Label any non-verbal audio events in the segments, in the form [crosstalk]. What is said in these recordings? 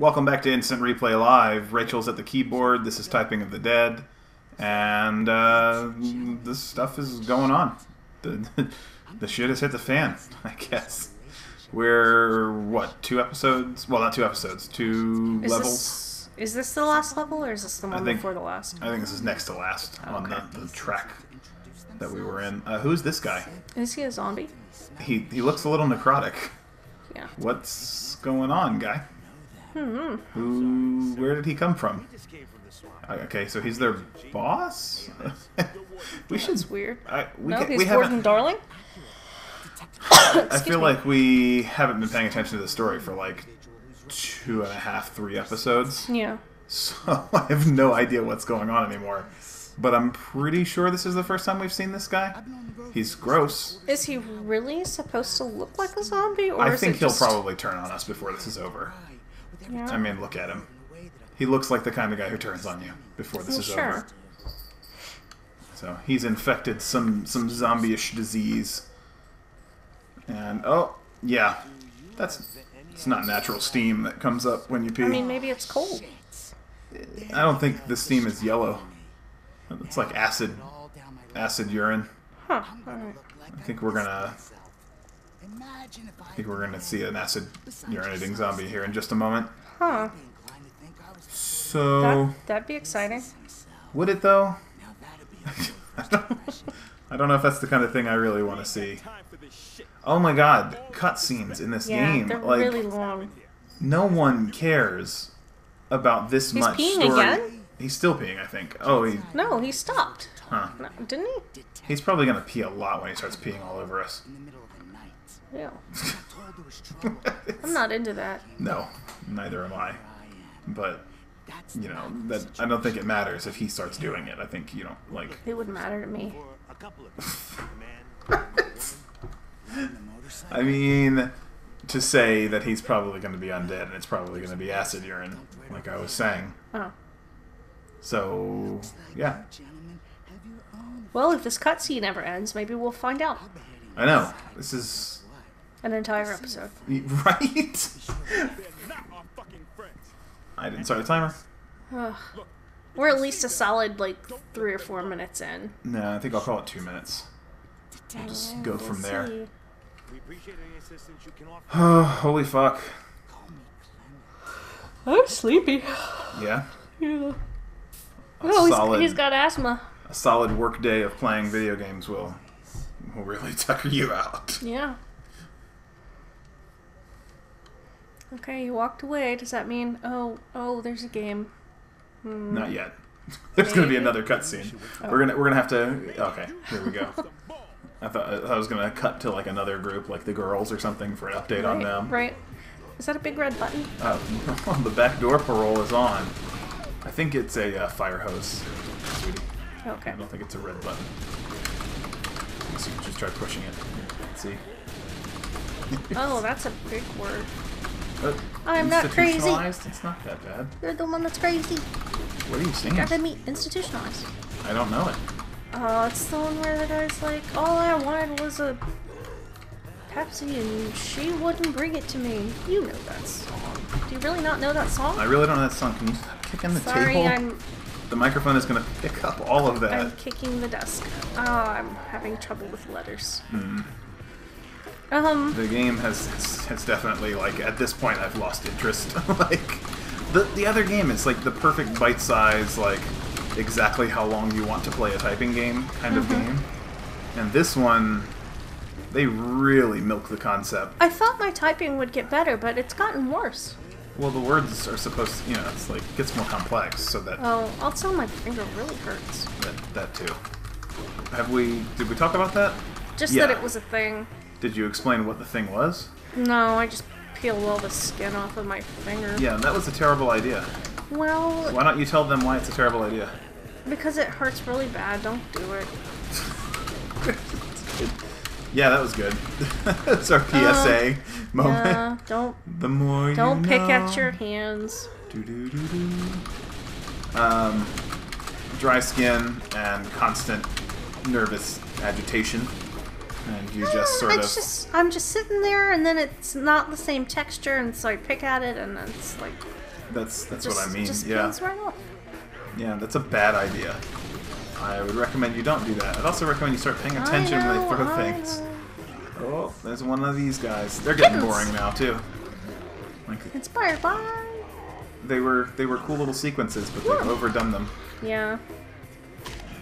Welcome back to Instant Replay Live. Rachel's at the keyboard. This is Typing of the Dead. And uh, this stuff is going on. The, [laughs] the shit has hit the fan, [laughs] I guess. We're, what, two episodes? Well, not two episodes, two Is levels. this is this the last level or is this the one think- before the last? I think this is next to last on Okay. the, the track that we were in. Uh, who's this guy? Is he a zombie? He, he looks a little necrotic. Yeah. What's going on, guy? Who? Where did he come from? Uh, Okay, so he's their boss. [laughs] we should. That's weird. I, we, no, ca- he's we Gordon haven't. Darling. I feel like we haven't been paying attention to the story for like two and a half, three episodes. Yeah. So [laughs] I have no idea what's going on anymore. But I'm pretty sure this is the first time we've seen this guy. He's gross. Is he really supposed to look like a zombie, or I is think it he'll just... probably turn on us before this is over. Yeah. I mean, look at him. He looks like the kind of guy who turns on you before this Well, is sure. over. So he's infected some some zombie-ish disease. And oh, yeah, that's it's not natural steam that comes up when you pee. I mean, maybe it's cold. I don't think the steam is yellow. It's like acid, acid urine. Huh. Right. I think we're gonna, I think we're gonna see an acid urinating zombie here in just a moment. Huh. So That that'd be exciting. would it though? I [laughs] don't, I don't know if that's the kind of thing I really want to see. Oh my god, cutscenes in this Yeah, game. they're Like really long. no one cares about this He's much peeing story. again? He's still peeing, I think. Oh, he, No, he stopped. huh. No, didn't he? He's probably gonna pee a lot when he starts peeing all over us. Yeah. [laughs] I'm not into that. No, neither am I. But you know that I don't think it matters if he starts doing it. I think you know, like It wouldn't matter to me. [laughs] [laughs] I mean, to say that he's probably going to be undead and it's probably going to be acid urine, like I was saying. Oh. So yeah, Well, if this cutscene ever ends, maybe we'll find out. I know this is An entire episode. [laughs] right. I didn't start the timer. Ugh. We're at least a solid, like, three or four minutes in. No, I think I'll call it two minutes. We'll just go from there. see. We appreciate any assistance you can offer. Oh, [sighs] holy fuck! I'm sleepy. Yeah, [sighs] Yeah. a Oh, he's, solid, he's got asthma. a solid work day of playing video games will will really [laughs] tucker you out. Yeah. Okay, you walked away. Does that mean, oh, oh, there's a game? Hmm. Not yet. [laughs] There's going to be another cutscene. We're gonna we're gonna have to. Okay, here we go. [laughs] I thought I thought I was gonna cut to like another group, like the girls or something, for an update on them. right. Is that a big red button? Uh, [laughs] the back door parole is on. I think it's a uh, fire hose, sweetie. Okay. I don't think it's a red button. So you just try pushing it. See? Oh, that's a big word. I'm not crazy. It's not that bad. You're the one that's crazy. What are you saying? Gotta meet institutionalized. I don't know it. Oh, it's the one where the guy's like, all I wanted was a Pepsi and she wouldn't bring it to me. You know that song. Do you really not know that song? I really don't know that song. Can you kick in the Sorry, table? I'm The microphone is gonna pick up all of that. I'm kicking the desk. Oh, I'm having trouble with letters. Hmm. Um, the game has has definitely like at this point I've lost interest. [laughs] like the the other game is like the perfect bite size, like exactly how long you want to play a typing game kind of Mm-hmm. game. And this one, they really milk the concept. I thought my typing would get better, but it's gotten worse. Well, the words are supposed, to, you know, it's like gets more complex, so that Oh, also my finger really hurts. that, that too. Have we? Did we talk about that? Just Yeah. that it was a thing. Did you explain what the thing was? No, I just peeled all the skin off of my finger. Yeah, that was a terrible idea. Well, Why don't you tell them why it's a terrible idea? because it hurts really bad. Don't do it. [laughs] Yeah, that was good. [laughs] That's our PSA moment. Yeah, don't The more don't pick know. at your hands. Do-do-do-do. Um, dry skin and constant nervous agitation, and you just sort it's of just I'm just sitting there, and then it's not the same texture, and so I pick at it, and it's like That's that's just, what I mean. Just yeah, right off. yeah, that's a bad idea. I would recommend you don't do that. I'd also recommend you start paying attention I when they throw I things. know. Oh, there's one of these guys. They're getting Kittens. boring now too. Like Inspired by. they were they were cool little sequences, but they've overdone them. Yeah,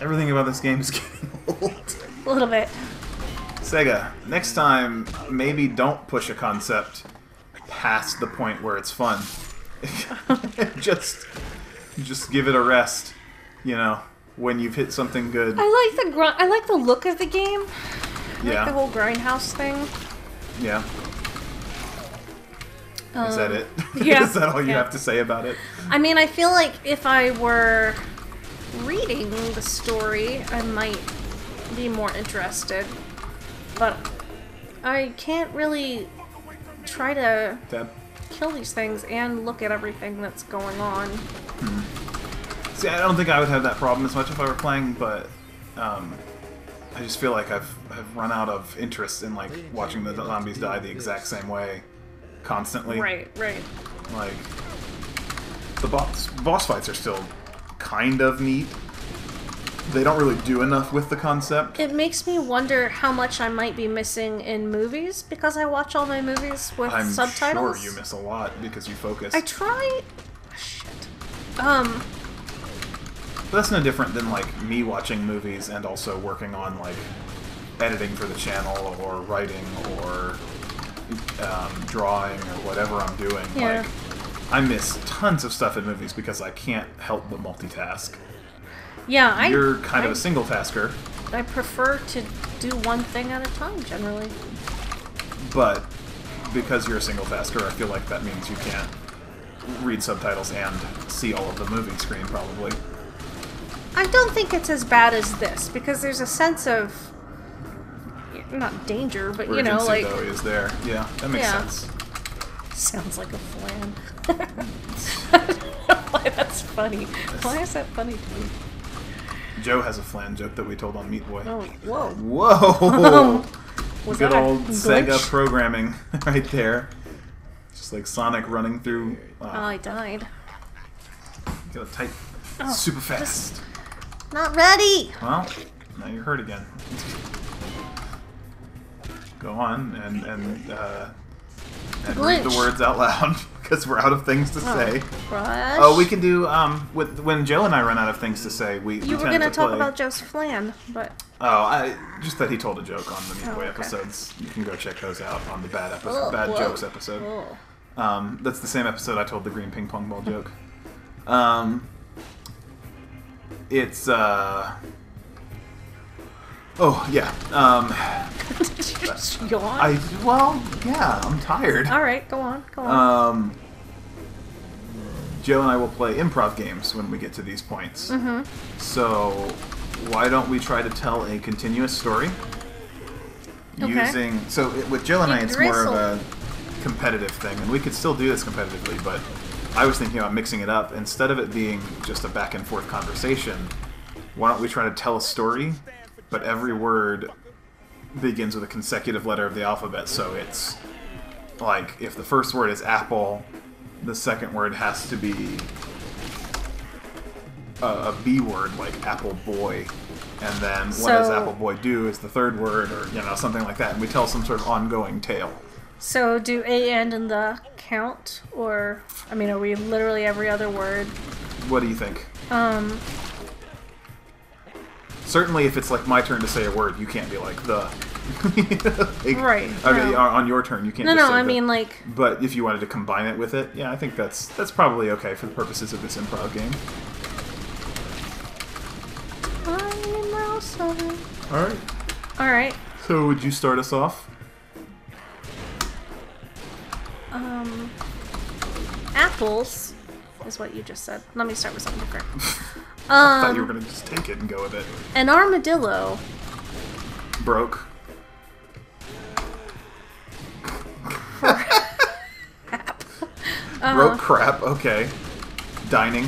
Everything about this game is [laughs] getting old. a little bit. Sega, next time maybe don't push a concept past the point where it's fun. [laughs] just just give it a rest, you know, when you've hit something good. I like the gr- I like the look of the game. I Yeah. like the whole grindhouse thing. Yeah. Is that Um, it? [laughs] yeah, Is that all you yeah. have to say about it? I mean, I feel like if I were reading the story, I might be more interested. But I can't really try to kill these things and look at everything that's going on. See, I don't think I would have that problem as much if I were playing, but um, I just feel like I've, I've run out of interest in like watching the zombies die the exact same way constantly. Right, right. Like the boss boss fights are still kind of neat. They don't really do enough with the concept. It makes me wonder how much I might be missing in movies because I watch all my movies with I'm subtitles. sure you miss a lot because you focus. I try. Shit. Um. But that's no different than like me watching movies and also working on like editing for the channel or writing or um, drawing or whatever I'm doing. Yeah. Like I miss tons of stuff in movies because I can't help but multitask. Yeah, I. You're kind I, of a single tasker, I prefer to do one thing at a time generally. but because you're a single tasker, I feel like that means you can't read subtitles and see all of the moving screen probably. I don't think it's as bad as this because there's a sense of not danger, but you know, Urgency, like though is there. Yeah, that makes Yeah. sense. sounds like a flan. [laughs] I don't know Why that's funny? Why is that funny to me? Joe has a flan joke that we told on Meat Boy. Oh, whoa! Whoa! [laughs] Was Good that a old Sega glitch? programming [laughs] right there. Just like Sonic running through. Oh, I died. Gotta type Oh, super fast. Not ready. Well, now you're hurt again. Go on and and uh, and read the words out loud [laughs] [laughs] because we're out of things to Oh, say. Crush. Oh, we can do um with when Joe and I run out of things to say. We we You were gonna talk play. about Joe's flan, but Oh, I just that he told a joke on the Meat Oh, okay. episodes. You can go check those out on the bad episode, Oh, bad whoa. jokes episode. oh. Um, that's the same episode I told the green ping pong ball joke. Um, it's uh. Oh yeah. Um, Did you just yawn? I well yeah. I'm tired. All right, go on, go on. Um, Joe and I will play improv games when we get to these points. Mm-hmm. So why don't we try to tell a continuous story? Okay. Using so it, with Jill and I, it's more of a competitive thing, and we could still do this competitively. But I was thinking about mixing it up instead of it being just a back and forth conversation. Why don't we try to tell a story, but every word begins with a consecutive letter of the alphabet? So it's like if the first word is apple, the second word has to be a, a B word like apple boy, and then what does apple boy do is the third word, or you know something like that, and we tell some sort of ongoing tale. so do a and in the count, or I mean, are we literally every other word? What do you think? Um, Certainly, if it's like my turn to say a word, you can't be like the. [laughs] Like, Right, Okay, no. on on your turn, you can't. no, no, I the- mean like But if you wanted to combine it with it, yeah, I think that's that's probably okay for the purposes of this improv game. I'm over. All right. All right. So, would you start us off? Um, apples is what you just said. Let me start with something different. [laughs] I thought you were Um, gonna just take it and go with it. an armadillo. Broke. [laughs] Uh, Broke crap. Okay. Dining.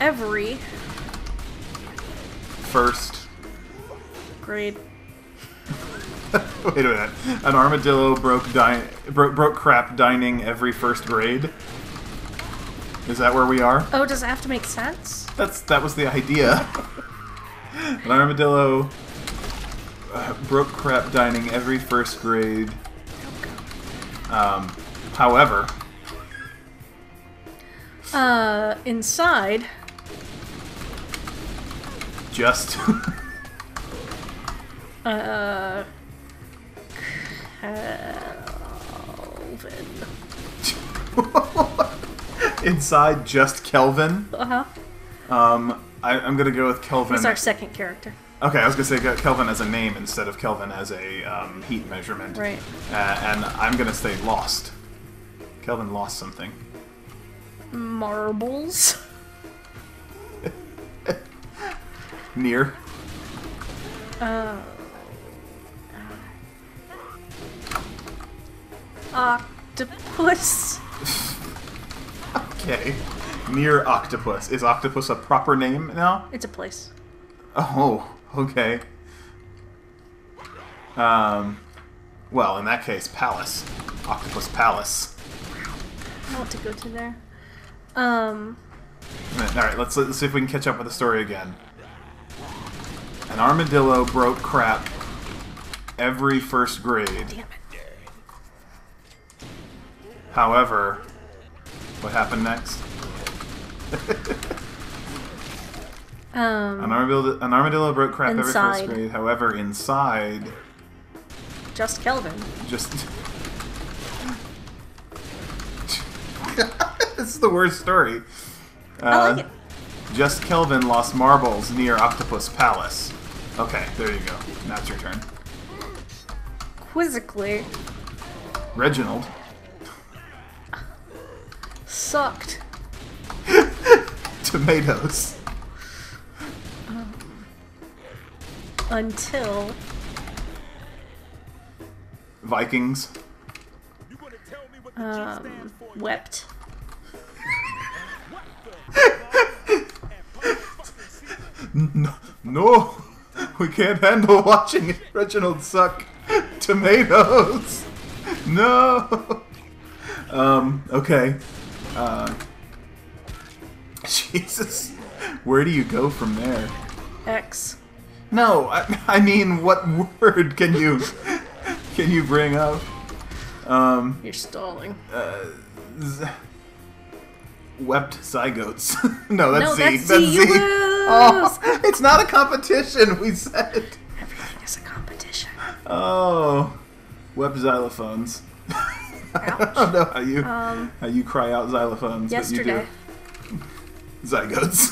every First. grade. [laughs] Wait a minute. An armadillo broke di- broke broke crap dining every first grade. Is that where we are? Oh, does it have to make sense? That's that was the idea. An [laughs] armadillo uh, broke crap dining every first grade. Um, however, Uh, inside. just [laughs] Uh. Calvin. [laughs] inside just Kelvin. Uh huh. Um, I, I'm gonna go with Kelvin. He's our second character. Okay, I was gonna say Kelvin as a name instead of Kelvin as a um, heat measurement. Right. Uh, and I'm gonna say lost. Kelvin lost something. Marbles. [laughs] Near. Uh. Octopus. Okay. Near octopus. Is octopus a proper name now? It's a place. Oh, okay. Um, well, in that case, palace. Octopus palace. I want to go to there. Um. All right, let's, let's see if we can catch up with the story again. An armadillo broke crap every first grade. Damn it. However, what happened next? An Um. armadillo, an armadillo broke crap every first grade. However, inside, Just Kelvin. just [laughs] this is the worst story. Uh, I like it. Just Kelvin lost marbles near Octopus Palace. Okay, there you go. Now it's your turn. Quizzically Reginald. Sucked. [laughs] Tomatoes. Until Vikings. You gonna tell me what um for? wept. [laughs] No, no, we can't handle watching Reginald suck tomatoes. [laughs] No. Um. Okay. Uh. [laughs] Jesus. Where do you go from there? X. No, I, I mean, what word can you can you bring up? Um. You're stalling. Z- wept zygotes. [laughs] no, that's No, Z. that's Z. You lose. [laughs] Oh, it's not a competition. We said. Everything is a competition. Oh, wept xylophones. [laughs] I don't know how you Um, how you cry out xylophones, yesterday. but you do. Zygotes.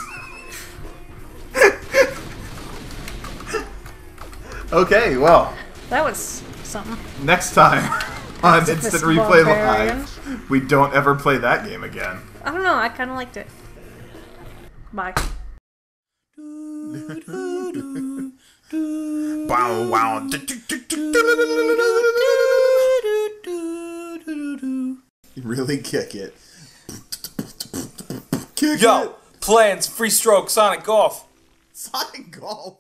[laughs] okay, well, That was something. next time [laughs] on Pacifist Instant Replay Live, we don't ever play that game again. I don't know. I kind of liked it. Bye. Wow, wow. Really kick it. Kick Yo, it. plans, free stroke, Sonic Golf. Sonic Golf.